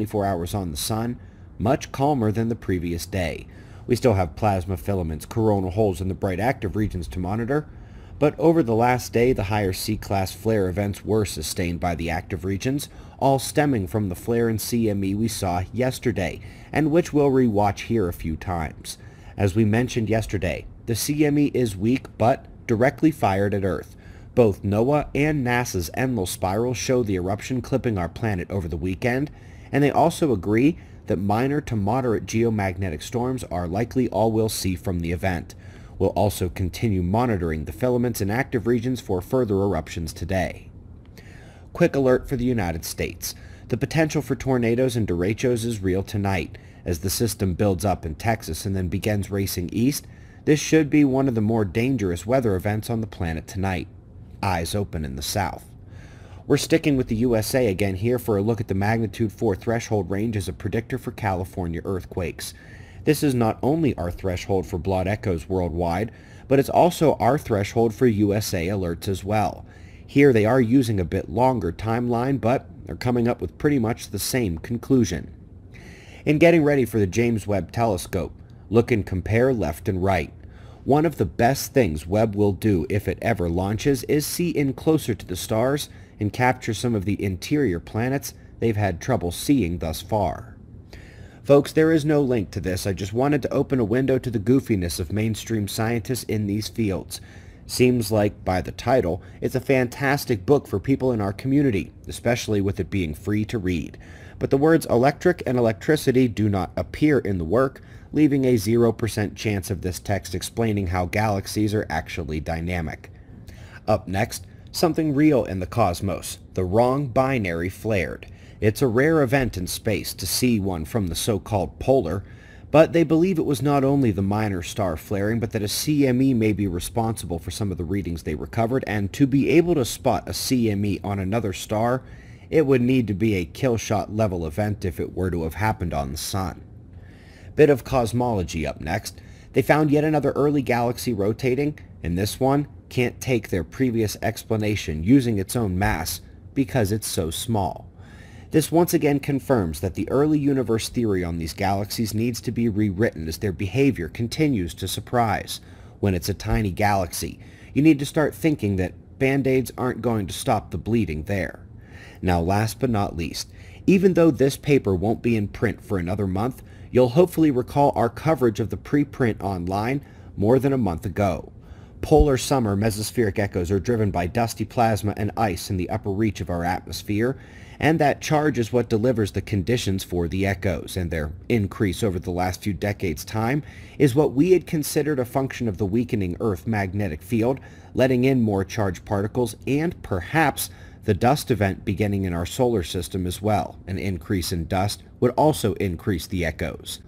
24 hours on the sun, much calmer than the previous day. We still have plasma filaments, coronal holes in the bright active regions to monitor, but over the last day the higher C-class flare events were sustained by the active regions, all stemming from the flare and CME we saw yesterday, and which we'll rewatch here a few times. As we mentioned yesterday, the CME is weak but directly fired at Earth. Both NOAA and NASA's Enlil spiral show the eruption clipping our planet over the weekend, and they also agree that minor to moderate geomagnetic storms are likely all we'll see from the event. We'll also continue monitoring the filaments in active regions for further eruptions today. Quick alert for the United States. The potential for tornadoes and derechos is real tonight. As the system builds up in Texas and then begins racing east, this should be one of the more dangerous weather events on the planet tonight. Eyes open in the south. We're sticking with the USA again here for a look at the magnitude 4 threshold range as a predictor for California earthquakes. This is not only our threshold for blood echoes worldwide, but it's also our threshold for USA alerts as well. Here they are using a bit longer timeline, but they're coming up with pretty much the same conclusion. In getting ready for the James Webb Telescope, look and compare left and right. One of the best things Webb will do if it ever launches is see in closer to the stars and capture some of the interior planets they've had trouble seeing thus far. Folks, there is no link to this. I just wanted to open a window to the goofiness of mainstream scientists in these fields. Seems like, by the title, it's a fantastic book for people in our community, especially with it being free to read. But the words electric and electricity do not appear in the work, leaving a 0% chance of this text explaining how galaxies are actually dynamic. Up next, something real in the cosmos, the wrong binary flared. It's a rare event in space to see one from the so-called polar, but they believe it was not only the minor star flaring, but that a CME may be responsible for some of the readings they recovered, and to be able to spot a CME on another star, it would need to be a killshot level event if it were to have happened on the sun. Bit of cosmology up next. They found yet another early galaxy rotating, and this one can't take their previous explanation using its own mass because it's so small. This once again confirms that the early universe theory on these galaxies needs to be rewritten as their behavior continues to surprise. When it's a tiny galaxy, you need to start thinking that band-aids aren't going to stop the bleeding there. Now last but not least, even though this paper won't be in print for another month, you'll hopefully recall our coverage of the preprint online more than a month ago. Polar summer mesospheric echoes are driven by dusty plasma and ice in the upper reach of our atmosphere, and that charge is what delivers the conditions for the echoes, and their increase over the last few decades' time is what we had considered a function of the weakening Earth magnetic field, letting in more charged particles, and perhaps the dust event beginning in our solar system as well. An increase in dust would also increase the echoes.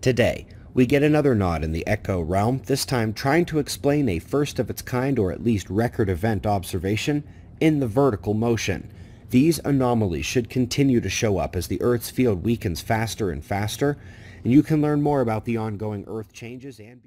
Today, we get another nod in the echo realm, this time trying to explain a first of its kind or at least record event observation in the vertical motion. These anomalies should continue to show up as the Earth's field weakens faster and faster, and you can learn more about the ongoing Earth changes and